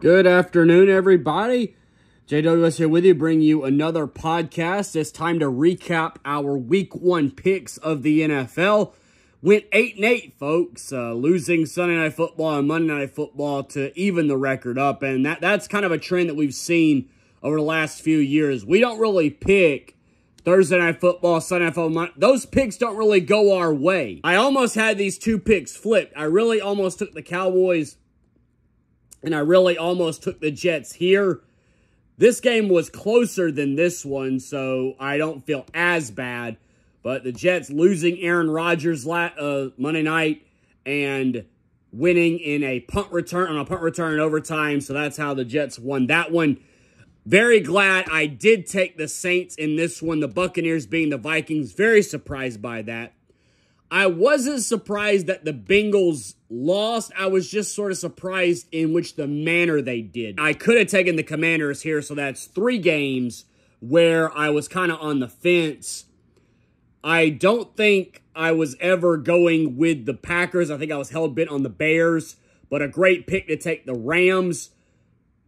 Good afternoon, everybody. JWS here with you, bringing you another podcast. It's time to recap our week one picks of the NFL. Went 8 and 8, folks, uh, losing Sunday Night Football and Monday Night Football to even the record up. And that, that's kind of a trend that we've seen over the last few years. We don't really pick Thursday Night Football, Sunday Night Football. Those picks don't really go our way. I almost had these two picks flipped. I really almost took the Cowboys and I really almost took the Jets here. This game was closer than this one, so I don't feel as bad. But the Jets losing Aaron Rodgers uh, Monday night and winning in a punt return on a punt return in overtime. So that's how the Jets won that one. Very glad I did take the Saints in this one. The Buccaneers being the Vikings. Very surprised by that. I wasn't surprised that the Bengals lost. I was just sort of surprised in which the manner they did. I could have taken the Commanders here, so that's three games where I was kind of on the fence. I don't think I was ever going with the Packers. I think I was held bent on the Bears, but a great pick to take the Rams.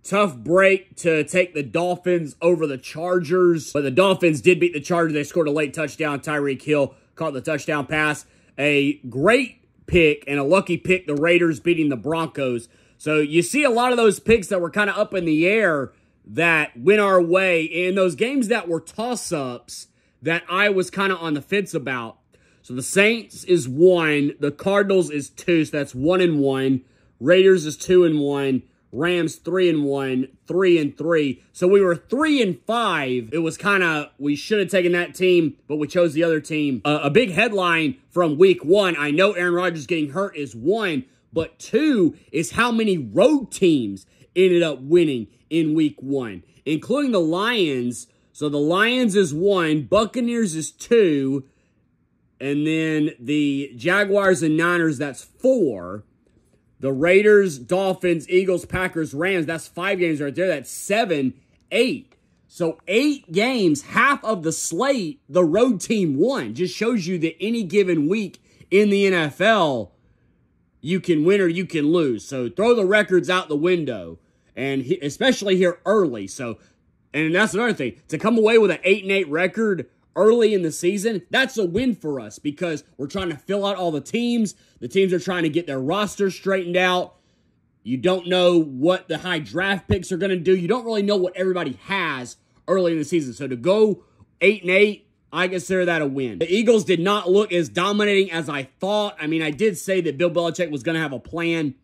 Tough break to take the Dolphins over the Chargers, but the Dolphins did beat the Chargers. They scored a late touchdown. Tyreek Hill caught the touchdown pass. A great pick and a lucky pick, the Raiders beating the Broncos. So you see a lot of those picks that were kind of up in the air that went our way in those games that were toss ups that I was kind of on the fence about. So the Saints is one, the Cardinals is two, so that's one and one. Raiders is two and one. Rams three and one, three and three. So we were three and five. It was kind of we should have taken that team, but we chose the other team. Uh, a big headline from week one. I know Aaron Rodgers getting hurt is one, but two is how many road teams ended up winning in week one, including the Lions. So the Lions is one, Buccaneers is two, and then the Jaguars and Niners, that's four. The Raiders, Dolphins, Eagles, Packers, Rams, that's five games right there. That's seven, eight. So eight games, half of the slate, the road team won. Just shows you that any given week in the NFL, you can win or you can lose. So throw the records out the window, and especially here early. So, and that's another thing to come away with an eight and eight record early in the season, that's a win for us because we're trying to fill out all the teams. The teams are trying to get their roster straightened out. You don't know what the high draft picks are going to do. You don't really know what everybody has early in the season. So to go 8 and 8, I consider that a win. The Eagles did not look as dominating as I thought. I mean, I did say that Bill Belichick was going to have a plan.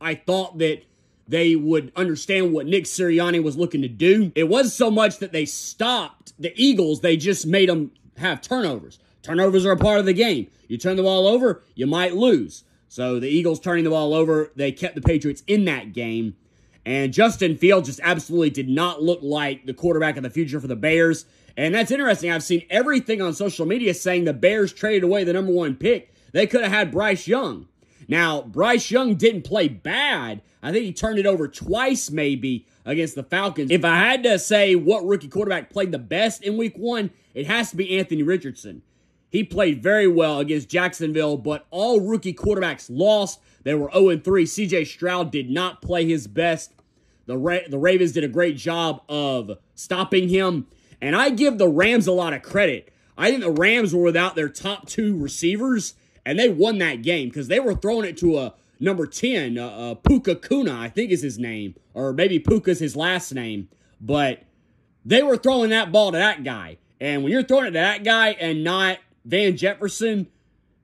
I thought that they would understand what Nick Sirianni was looking to do. It wasn't so much that they stopped the Eagles, they just made them have turnovers. Turnovers are a part of the game. You turn the ball over, you might lose. So the Eagles turning the ball over, they kept the Patriots in that game. And Justin Fields just absolutely did not look like the quarterback of the future for the Bears. And that's interesting. I've seen everything on social media saying the Bears traded away the number one pick. They could have had Bryce Young. Now, Bryce Young didn't play bad. I think he turned it over twice, maybe, against the Falcons. If I had to say what rookie quarterback played the best in week one, it has to be Anthony Richardson. He played very well against Jacksonville, but all rookie quarterbacks lost. They were 0 3. CJ Stroud did not play his best. The, Ra- the Ravens did a great job of stopping him. And I give the Rams a lot of credit. I think the Rams were without their top two receivers and they won that game because they were throwing it to a number 10, uh, uh, Puka Kuna, I think is his name, or maybe Puka's his last name, but they were throwing that ball to that guy. And when you're throwing it to that guy and not Van Jefferson,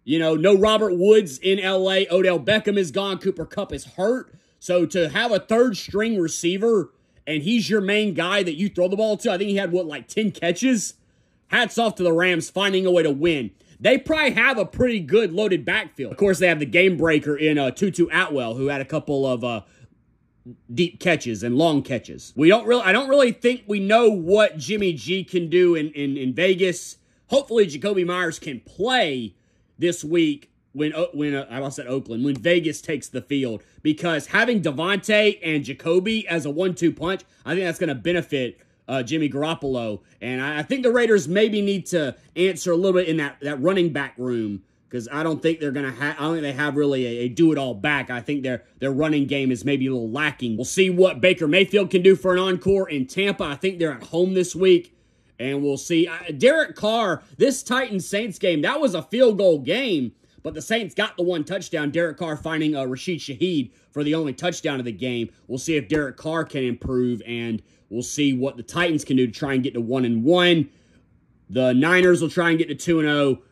you know, no Robert Woods in LA, Odell Beckham is gone, Cooper Kupp is hurt. So to have a third string receiver and he's your main guy that you throw the ball to, I think he had what, like 10 catches? Hats off to the Rams finding a way to win they probably have a pretty good loaded backfield. Of course, they have the game breaker in uh, Tutu Atwell, who had a couple of uh, deep catches and long catches. We don't really, I don't really think we know what Jimmy G can do in, in, in Vegas. Hopefully, Jakobi Meyers can play this week when when uh, I said Oakland when Vegas takes the field because having Davante and Jakobi as a one-two punch, I think that's going to benefit uh, Jimmy Garoppolo. And I, I think the Raiders maybe need to answer a little bit in that, that running back room because I don't think they're gonna have. I don't think they have really a, a do it all back. I think their their running game is maybe a little lacking. We'll see what Baker Mayfield can do for an encore in Tampa. I think they're at home this week, and we'll see. Derek Carr, this Titans Saints game, that was a field goal game. But the Saints got the one touchdown. Derek Carr finding uh, Rashid Shaheed for the only touchdown of the game. We'll see if Derek Carr can improve, and we'll see what the Titans can do to try and get to one and one. The Niners will try and get to two and zero.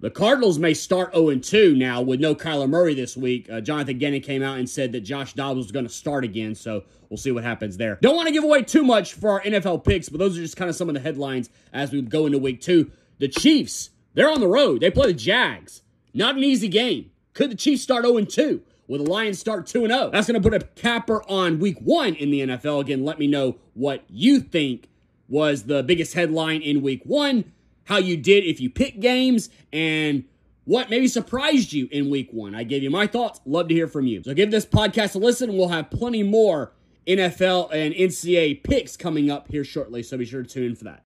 The Cardinals may start 0-2 now with no Kyler Murray this week. Uh, Jonathan Gannon came out and said that Josh Dobbs was going to start again, so we'll see what happens there. Don't want to give away too much for our NFL picks, but those are just kind of some of the headlines as we go into week two. The Chiefs, they're on the road. They play the Jags. Not an easy game. Could the Chiefs start 0-2? Will the Lions start 2-0? That's going to put a capper on week one in the NFL. Again, let me know what you think was the biggest headline in week one how you did if you pick games, and what maybe surprised you in week one. I gave you my thoughts. Love to hear from you. So give this podcast a listen, and we'll have plenty more NFL and NCAA picks coming up here shortly. So be sure to tune in for that.